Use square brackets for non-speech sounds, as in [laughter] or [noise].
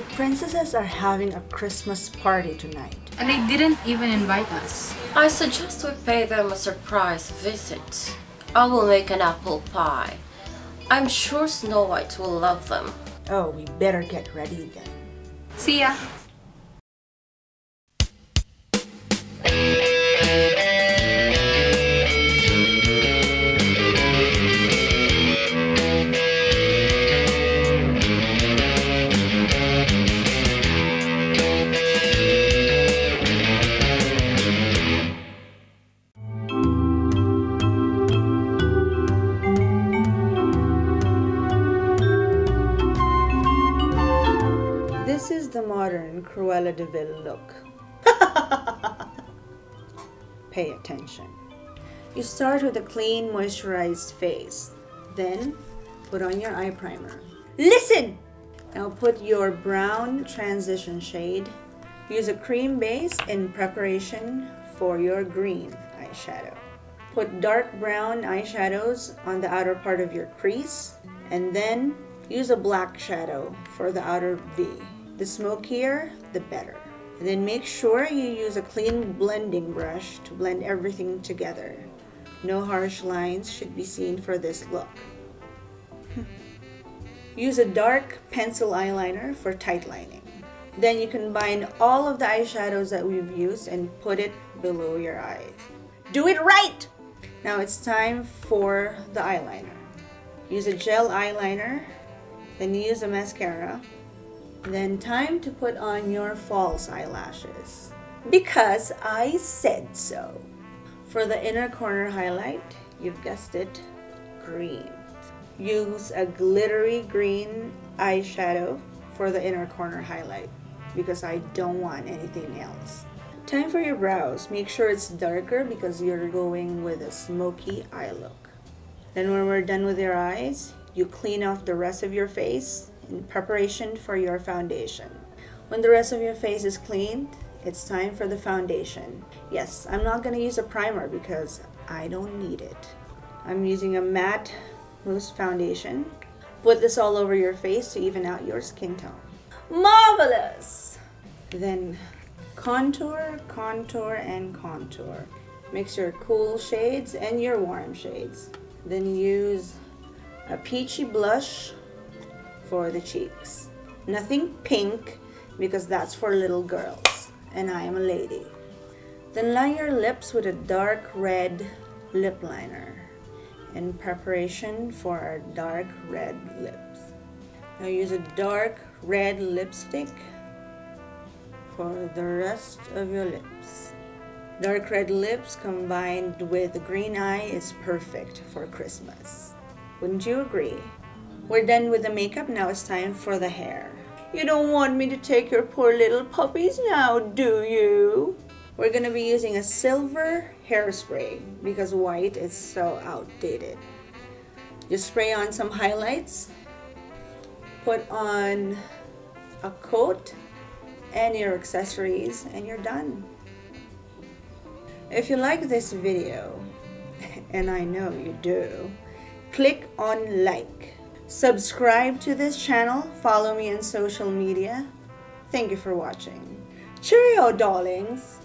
princesses are having a Christmas party tonight. And they didn't even invite us. I suggest we pay them a surprise visit. I will make an apple pie. I'm sure Snow White will love them. Oh, we better get ready then. See ya! The modern Cruella de Vil look. [laughs] Pay attention. You start with a clean, moisturized face. Then, put on your eye primer. Listen! Now put your brown transition shade. Use a cream base in preparation for your green eyeshadow. Put dark brown eyeshadows on the outer part of your crease and then use a black shadow for the outer V. The smokier, the better. And then make sure you use a clean blending brush to blend everything together. No harsh lines should be seen for this look. [laughs] use a dark pencil eyeliner for tight lining. Then you combine all of the eyeshadows that we've used and put it below your eyes. Do it right! Now it's time for the eyeliner. Use a gel eyeliner, then use a mascara, then time to put on your false eyelashes. Because I said so. For the inner corner highlight, you've guessed it, green. Use a glittery green eyeshadow for the inner corner highlight because I don't want anything else. Time for your brows. Make sure it's darker because you're going with a smoky eye look. Then when we're done with your eyes, you clean off the rest of your face in preparation for your foundation. When the rest of your face is cleaned, it's time for the foundation. Yes, I'm not going to use a primer because I don't need it. I'm using a matte mousse foundation. Put this all over your face to even out your skin tone. Marvelous! Then contour, contour, and contour. Mix your cool shades and your warm shades. Then use a peachy blush for the cheeks. Nothing pink because that's for little girls and I am a lady. Then line your lips with a dark red lip liner in preparation for our dark red lips. Now use a dark red lipstick for the rest of your lips. Dark red lips combined with green eye is perfect for Christmas. Wouldn't you agree? We're done with the makeup, now it's time for the hair. You don't want me to take your poor little puppies now, do you? We're gonna be using a silver hairspray because white is so outdated. Just spray on some highlights, put on a coat and your accessories and you're done. If you like this video, [laughs] and I know you do, click on like. Subscribe to this channel, follow me on social media. Thank you for watching. Cheerio, darlings!